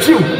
就